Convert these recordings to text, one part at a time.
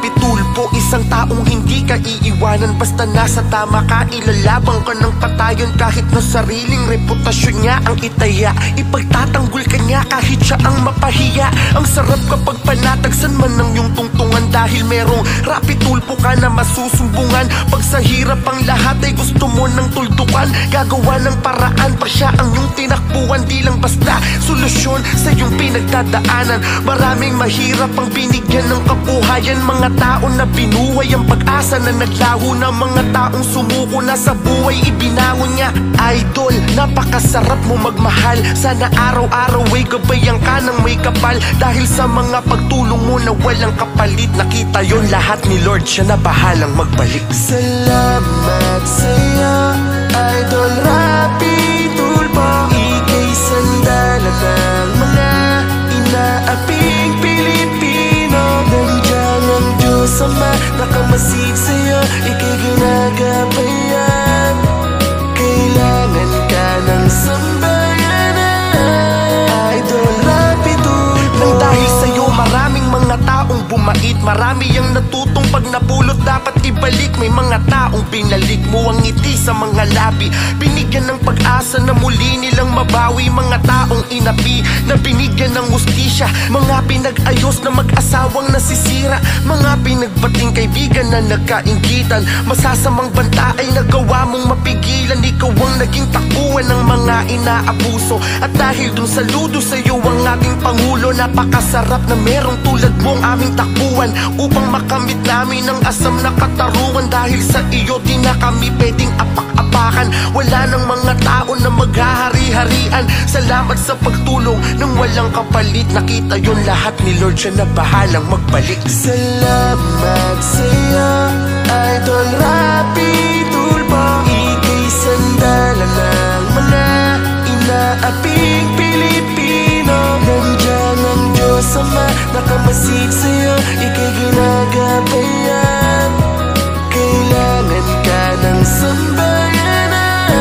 captura isang taong hindi ka iiwanan Basta nasa tama ka, ilalabang ka ng patayon. Kahit na sariling reputasyon niya ang itaya Ipagtatanggol ka niya kahit siya ang mapahiya. Ang sarap kapag panatagsan man ng iyong tungtungan Dahil merong rapid tulpo ka na masusumbungan. Pag sa hirap ang lahat ay gusto mo ng tuldukan Gagawa ng paraan pa siya ang iyong tinakbuhan. Di lang basta solusyon sa iyong pinagdadaanan. Maraming mahirap ang binigyan ng kabuhayan Mga tao na binuhay ang pag-asa na naglaho na Mga taong sumuko na sa buhay ibinangon niya Idol, napakasarap mo magmahal. Sana araw-araw ay gabayan ka ng may kapal. Dahil sa mga pagtulong mo na walang kapalit Nakita yon lahat ni Lord, siya na bahalang magbalik. Salamat sa'yo, Idol Rapi Nakamasid sa'yo, ika'y ginagabayan bumait Marami ang natutong pag napulot dapat ibalik. May mga taong binalik mo ang ngiti sa mga labi. Binigyan ng pag-asa na muli nilang mabawi. Mga taong inapi na binigyan ng hustisya Mga pinag-ayos na mag-asawang nasisira. Mga pinagbating kaibigan na nagkaingitan Masasamang banta ay nagawa mong mapigilan. Ikaw ang naging takbuhan ng mga inaabuso. At dahil dun saludo sa'yo ang ating Pangulo Napakasarap na merong tulad mong aming takbuhan Upang makamit namin ang asam na katarungan. Dahil sa iyo di na kami pwedeng apak-apakan. Wala nang mga tao na maghahari-harian. Salamat sa pagtulong ng walang kapalit. Nakita yon lahat ni Lord siya na bahalang magbalik. Salamat sa'yo, Idol Rapi Tulpo. Ika'y sandala ng mga inaaping Diyos Ama Nakamasid sa'yo, ika'y ginagabayan Kailangan ka ng sambayanan.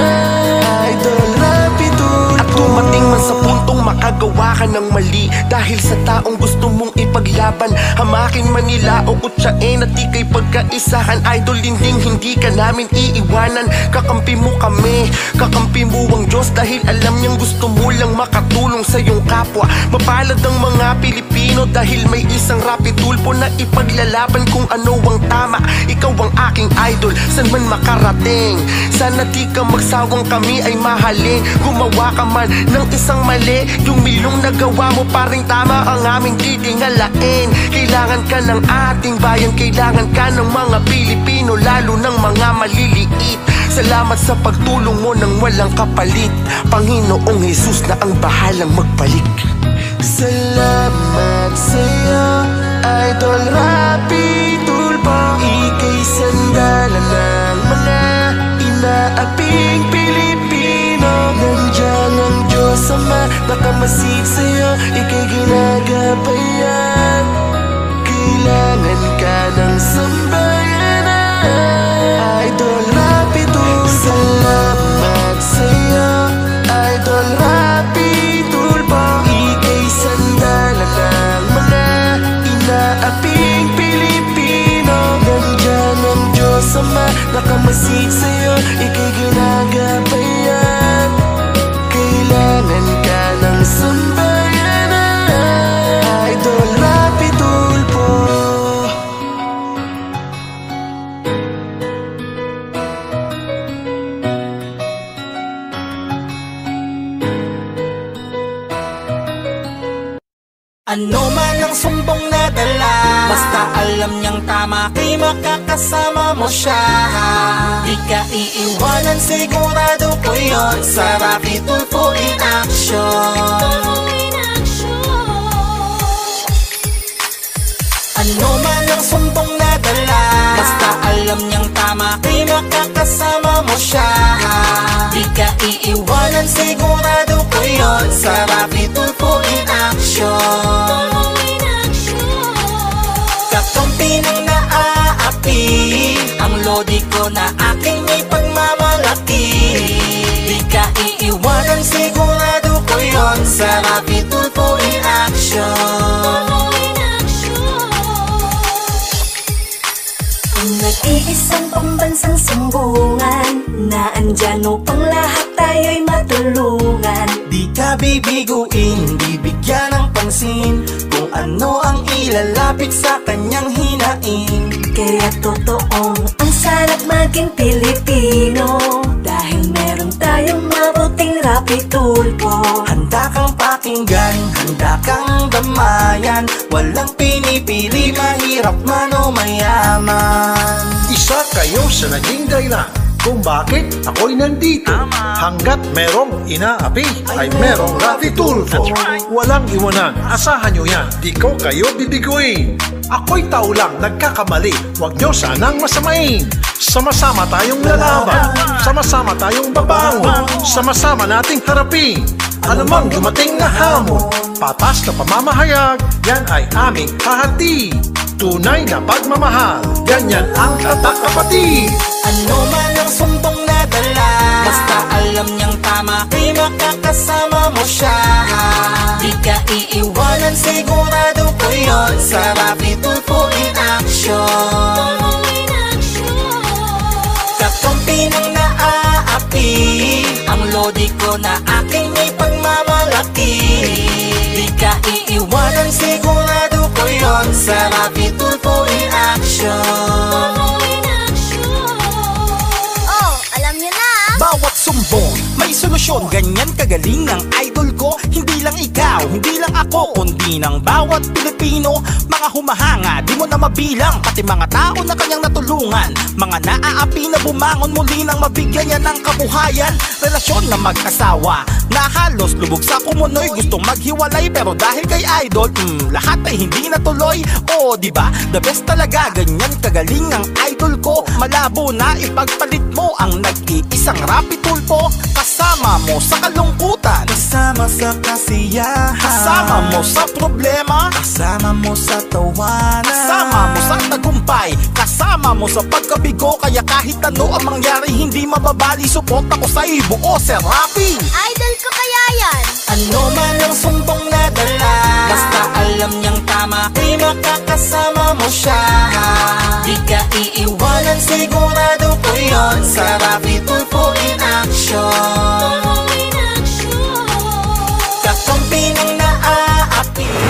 Idol Rapi Tulpo At dumating man sa puntong makagawa ka ng mali Dahil sa taong gusto mong ipaglaban Hamakin man nila o kutsain at ika'y pagkaisahan Idol linding hindi ka namin iiwanan. Kakampi mo kami, kakampi mo ang Diyos Dahil alam niyang gusto mo lang makatulong sa iyong kapwa. Mapalad ang mga Pilipino dahil may isang rapid tulpo na ipaglalaban kung ano ang tama. Ikaw ang aking idol, saan man makarating? Sana di ka magsawang kami ay mahalin. Gumawa ka man ng isang mali Yung milong nagawa mo paring tama ang aming titingalain. Kailangan ka ng ating bayan Kailangan ka ng mga Pilipino Lalo ng mga maliliit. Salamat sa pagtulong mo ng walang kapalit. Panginoong Jesus na ang bahalang magbalik Salamat sa'yo, Idol Rapi. Tulpo Ika'y sandala ng mga inaaping Pilipino. Nandiyan ang Diyos Ama Nakamasid sa'yo, ika'y ginagabayan Ano man ang sumbong na dala Basta alam niyang tama Kay makakasama mo siya. Di ka iiwanan Sigurado ko yun. Sa Rapi Tulfo in action Ano man ang sumbong na dala Basta alam niyang tama Kay makakasama mo siya. Di ka iiwanan Sigurado ko yun. Sa Rapi Tulfo in action Kakampi ng naaapi Ang lodi ko na aking may sumbungan. Na andyan upang lahat tayo'y matulungan. Di ka bibiguin, bibigyan ng pansin Kung ano ang ilalapit sa kanyang hinain Kaya totoong ang sarap maging Pilipino. Dahil meron tayong mabuting rapi tulpo. Handa kang pakinggan, handa kang damayan. Walang pinipili, mahirap man o mayaman. Isa kayo sa naging dahilan kung bakit ako'y nandito. Hanggat merong inaapi ay merong Rafi Tulfo Walang iwanan, asahan nyo yan. Di ko kayo bibiguin. Ako'y tao lang, nagkakamali. Huwag nyo sanang masamain. Sama-sama tayong lalaban. Sama-sama tayong babangon. Sama-sama nating harapin. Anumang dumating na hamon. Patas na pamamahayag. Yan ay aming hahati Tunay na pagmamahal. Ganyan ang tatak kapatid. Ano man ang sumbong na dala Basta alam niyang tama Kay makakasama mo siya. Di ka iiwanan Sigurado ko yun. Sa Rapi Tulfo in action Kakampi ng naaapi Ang lodi ko na aking may pagmamalaki. Di ka iiwanan Sigurado ko yun Sa Rapi Tulfo in action Oh, alam niyo na. Bawat sumbong may solusyon. Ganyan kagaling ang idol ko. Hindi lang ikaw, hindi lang ako Kundi ng bawat Pilipino. Mga humahanga, di mo na mabilang. Pati mga tao na kanyang natulungan. Mga naaapi na bumangon muli Nang mabigyan niya ng kabuhayan. Relasyon na mag-asawa Na halos lubog sa kumunoy Gustong maghiwalay pero dahil kay idol mm, Lahat ay hindi natuloy. Oo, di ba? The best talaga Ganyan kagaling ang idol ko. Malabo na ipagpalit mo Ang nag-iisang rapi tulpo. Kasama mo sa kalungkutan. Kasama sa kasiyahan Kasama mo sa problema. Kasama mo sa tawanan. Kasama mo sa tagumpay. Kasama mo sa pagkabigo. Kaya kahit ano ang mangyari Hindi mababali. Support ako sa ibuo Sir Rapi Idol ko kaya yan. ano man ang sumbong na dala Basta alam niyang tama Kay makakasama mo siya. Di ka iiwanan Sigurado ko yun. Sa Rapi Tulfo in action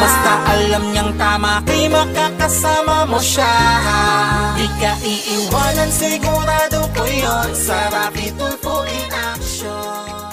Basta alam niyang tama Kay makakasama mo siya. Di ka iiwanan Sigurado ko yun. Sa Rapi Tulfo in action